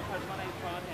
No, because